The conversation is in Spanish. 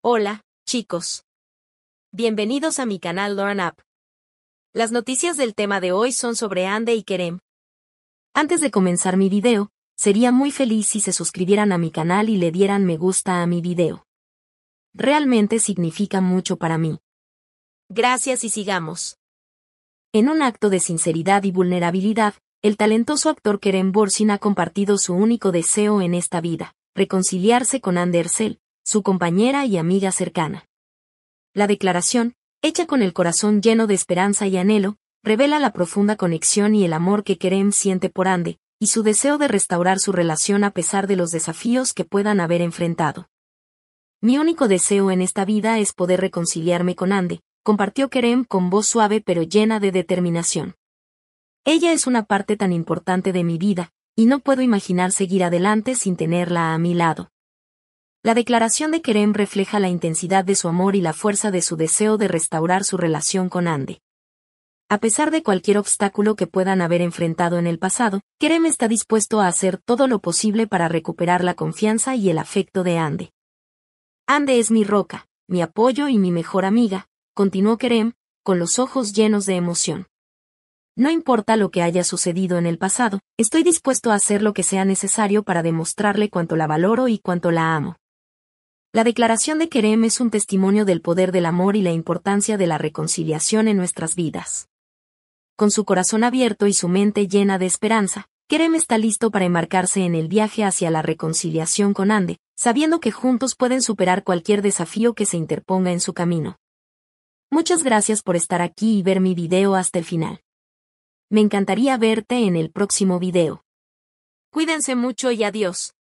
Hola, chicos. Bienvenidos a mi canal Learn Up. Las noticias del tema de hoy son sobre Ande y Kerem. Antes de comenzar mi video, sería muy feliz si se suscribieran a mi canal y le dieran me gusta a mi video. Realmente significa mucho para mí. Gracias y sigamos. En un acto de sinceridad y vulnerabilidad, el talentoso actor Kerem Borsin ha compartido su único deseo en esta vida, reconciliarse con Andersel, su compañera y amiga cercana. La declaración, hecha con el corazón lleno de esperanza y anhelo, revela la profunda conexión y el amor que Kerem siente por Ande, y su deseo de restaurar su relación a pesar de los desafíos que puedan haber enfrentado. Mi único deseo en esta vida es poder reconciliarme con Ande, compartió Kerem con voz suave pero llena de determinación. Ella es una parte tan importante de mi vida, y no puedo imaginar seguir adelante sin tenerla a mi lado. La declaración de Kerem refleja la intensidad de su amor y la fuerza de su deseo de restaurar su relación con Ande. A pesar de cualquier obstáculo que puedan haber enfrentado en el pasado, Kerem está dispuesto a hacer todo lo posible para recuperar la confianza y el afecto de Ande. Ande es mi roca, mi apoyo y mi mejor amiga, continuó Kerem, con los ojos llenos de emoción. No importa lo que haya sucedido en el pasado, estoy dispuesto a hacer lo que sea necesario para demostrarle cuánto la valoro y cuánto la amo. La declaración de Kerem es un testimonio del poder del amor y la importancia de la reconciliación en nuestras vidas. Con su corazón abierto y su mente llena de esperanza, Kerem está listo para embarcarse en el viaje hacia la reconciliación con Ande, sabiendo que juntos pueden superar cualquier desafío que se interponga en su camino. Muchas gracias por estar aquí y ver mi video hasta el final. Me encantaría verte en el próximo video. Cuídense mucho y adiós.